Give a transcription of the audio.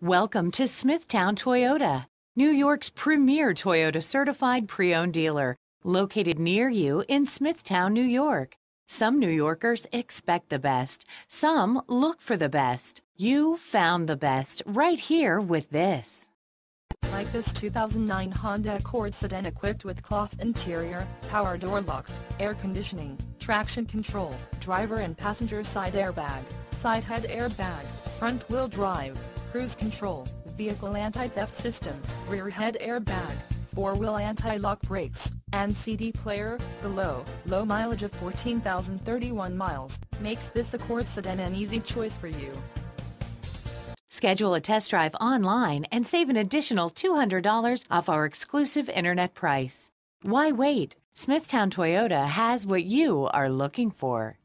Welcome to Smithtown Toyota, New York's premier Toyota certified pre owned dealer, located near you in Smithtown, New York. Some New Yorkers expect the best, some look for the best. You found the best right here with this. Like this 2009 Honda Accord sedan equipped with cloth interior, power door locks, air conditioning, traction control, driver and passenger side airbag, side head airbag, front wheel drive, cruise control, vehicle anti-theft system, rear head airbag, four-wheel anti-lock brakes, and CD player, the low, low mileage of 14,031 miles, makes this Accord sedan an easy choice for you. Schedule a test drive online and save an additional $200 off our exclusive internet price. Why wait? Smithtown Toyota has what you are looking for.